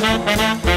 Música